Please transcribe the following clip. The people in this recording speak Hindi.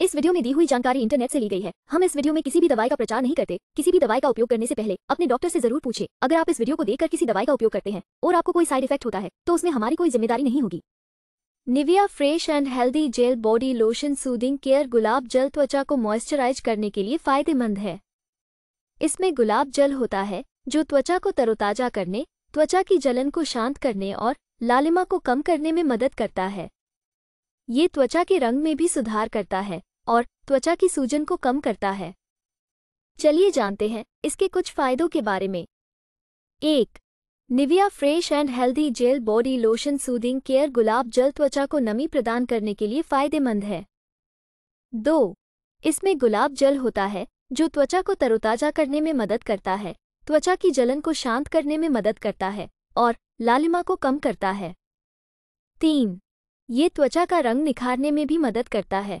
इस वीडियो में दी हुई जानकारी इंटरनेट से ली गई है। हम इस वीडियो में किसी भी दवाई का प्रचार नहीं करते। किसी भी दवाई का उपयोग करने से पहले अपने डॉक्टर से ज़रूर पूछे। अगर आप इस वीडियो को देखकर किसी दवाई का उपयोग करते हैं और आपको कोई साइड इफ़ेक्ट होता है तो उसमें हमारी कोई ज़िम्मेदारी नहीं होगी। Nivea fresh and healthy gel body lotion soothing care गुलाब जल त्वचा को मॉइस्चराइज करने के लिए फ़ायदेमंद है। इसमें गुलाब जल होता है, जो त्वचा को तरोताजा करने, त्वचा की जलन को शांत करने और लालिमा को कम करने में मदद करता है। ये त्वचा के रंग में भी सुधार करता है। और त्वचा की सूजन को कम करता है। चलिए जानते हैं इसके कुछ फायदों के बारे में। एक Nivea fresh and healthy gel body lotion soothing care गुलाब जल त्वचा को नमी प्रदान करने के लिए फ़ायदेमंद है। दो, इसमें गुलाब जल होता है, जो त्वचा को तरोताजा करने में मदद करता है, त्वचा की जलन को शांत करने में मदद करता है, और लालिमा को कम करता है। तीन, ये त्वचा का रंग निखारने में भी मदद करता है